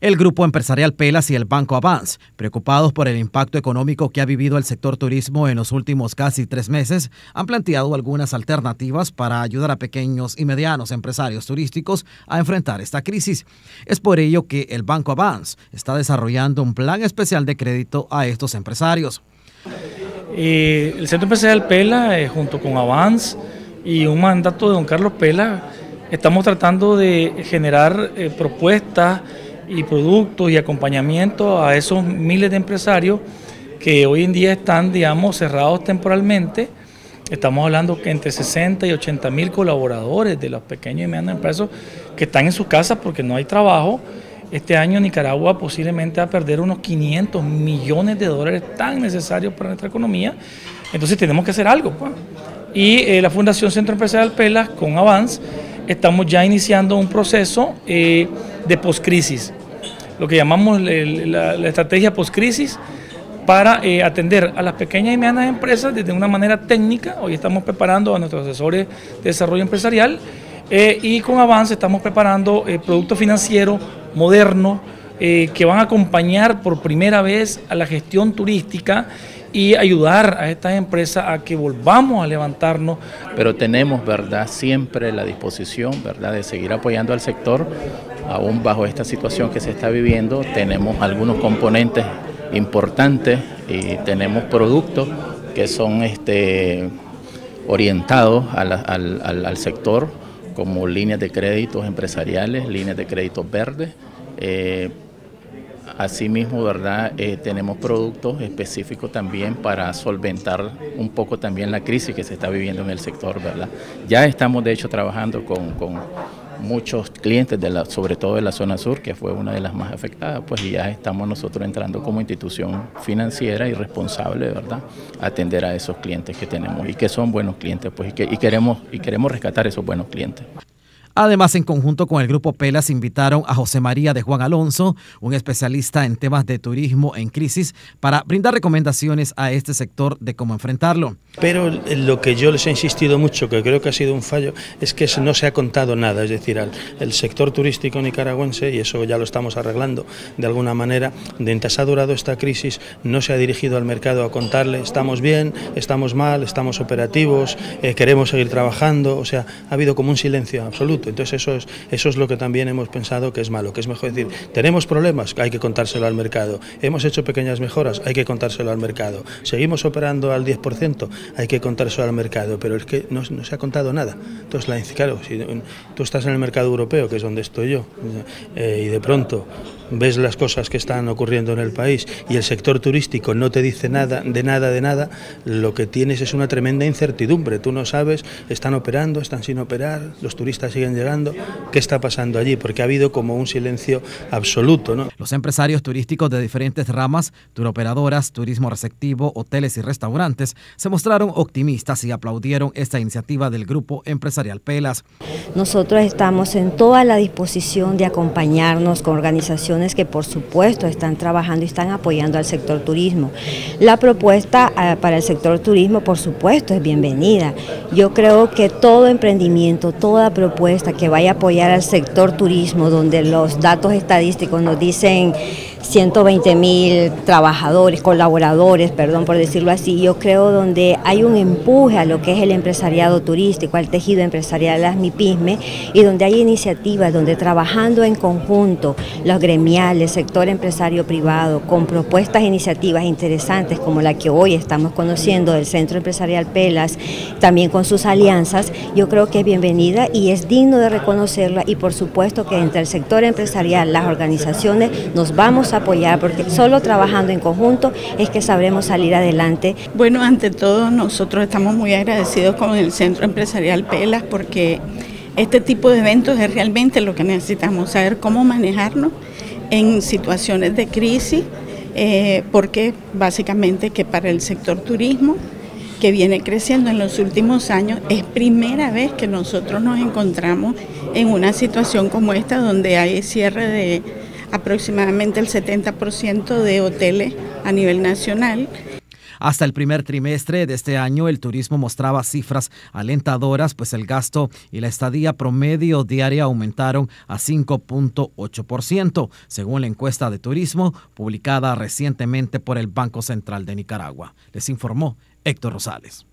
El grupo empresarial Pelas y el Banco Avance, preocupados por el impacto económico que ha vivido el sector turismo en los últimos casi tres meses, han planteado algunas alternativas para ayudar a pequeños y medianos empresarios turísticos a enfrentar esta crisis. Es por ello que el Banco Avance está desarrollando un plan especial de crédito a estos empresarios. Eh, el Centro Empresarial Pela, eh, junto con Avance y un mandato de don Carlos Pela, estamos tratando de generar eh, propuestas y productos y acompañamiento a esos miles de empresarios que hoy en día están, digamos, cerrados temporalmente. Estamos hablando que entre 60 y 80 mil colaboradores de los pequeños y medianos empresas que están en sus casas porque no hay trabajo. Este año Nicaragua posiblemente va a perder unos 500 millones de dólares tan necesarios para nuestra economía. Entonces tenemos que hacer algo. Pues. Y eh, la Fundación Centro Empresarial Pelas con Avance estamos ya iniciando un proceso eh, de poscrisis, lo que llamamos la, estrategia poscrisis para eh, atender a las pequeñas y medianas empresas desde una manera técnica. Hoy estamos preparando a nuestros asesores de desarrollo empresarial eh, y con Avance estamos preparando productos financieros modernos que van a acompañar por primera vez a la gestión turística y ayudar a estas empresas a que volvamos a levantarnos. Pero tenemos, ¿verdad?, siempre la disposición, ¿verdad?, de seguir apoyando al sector, aún bajo esta situación que se está viviendo, tenemos algunos componentes importantes y tenemos productos que son este, orientados al, sector, como líneas de créditos empresariales, líneas de créditos verdes. Eh, Asimismo, ¿verdad? Eh, tenemos productos específicos también para solventar un poco también la crisis que se está viviendo en el sector, ¿verdad? Ya estamos de hecho trabajando con, muchos clientes, de la, sobre todo de la zona sur, que fue una de las más afectadas, pues ya estamos nosotros entrando como institución financiera y responsable, ¿verdad? atender a esos clientes que tenemos y que son buenos clientes, pues que, y queremos, y queremos rescatar esos buenos clientes. Además, en conjunto con el grupo Pelas, invitaron a José María de Juan Alonso, un especialista en temas de turismo en crisis, para brindar recomendaciones a este sector de cómo enfrentarlo. Pero lo que yo les he insistido mucho, que creo que ha sido un fallo, es que no se ha contado nada. Es decir, el sector turístico nicaragüense, y eso ya lo estamos arreglando de alguna manera, mientras ha durado esta crisis, no se ha dirigido al mercado a contarle, estamos bien, estamos mal, estamos operativos, eh, queremos seguir trabajando. O sea, ha habido como un silencio absoluto. Entonces eso es, eso es lo que también hemos pensado que es malo, que es mejor decir, tenemos problemas, hay que contárselo al mercado, hemos hecho pequeñas mejoras, hay que contárselo al mercado, seguimos operando al 10%, hay que contárselo al mercado, pero es que no, se ha contado nada. Entonces, la, claro, si tú estás en el mercado europeo, que es donde estoy yo, eh, y de pronto ves las cosas que están ocurriendo en el país y el sector turístico no te dice nada, de nada, de nada, lo que tienes es una tremenda incertidumbre. Tú no sabes, están operando, están sin operar, los turistas siguen llegando, ¿qué está pasando allí? Porque ha habido como un silencio absoluto. ¿no? Los empresarios turísticos de diferentes ramas, turoperadoras, turismo receptivo, hoteles y restaurantes, se mostraron optimistas y aplaudieron esta iniciativa del grupo empresarial Pelas. Nosotros estamos en toda la disposición de acompañarnos con organizaciones que por supuesto están trabajando y están apoyando al sector turismo. La propuesta eh, para el sector turismo por supuesto es bienvenida. Yo creo que todo emprendimiento, toda propuesta que vaya a apoyar al sector turismo, donde los datos estadísticos nos dicen 120 mil trabajadores, colaboradores, perdón por decirlo así, yo creo donde hay un empuje a lo que es el empresariado turístico, al tejido empresarial, las MIPISME, y donde hay iniciativas, donde trabajando en conjunto, los gremiales, sector empresario privado, con propuestas e iniciativas interesantes como la que hoy estamos conociendo del Centro Empresarial Pelas, también con sus alianzas, yo creo que es bienvenida y es digno de reconocerla y por supuesto que entre el sector empresarial, las organizaciones, nos vamos a apoyar, porque solo trabajando en conjunto es que sabremos salir adelante. Bueno, ante todo nosotros estamos muy agradecidos con el Centro Empresarial Pelas porque este tipo de eventos es realmente lo que necesitamos, saber cómo manejarnos en situaciones de crisis, eh, porque básicamente que para el sector turismo que viene creciendo en los últimos años, es primera vez que nosotros nos encontramos en una situación como esta donde hay cierre de aproximadamente el 70% de hoteles a nivel nacional. Hasta el primer trimestre de este año, el turismo mostraba cifras alentadoras, pues el gasto y la estadía promedio diaria aumentaron a 5.8%, según la encuesta de turismo publicada recientemente por el Banco Central de Nicaragua. Les informó Héctor Rosales.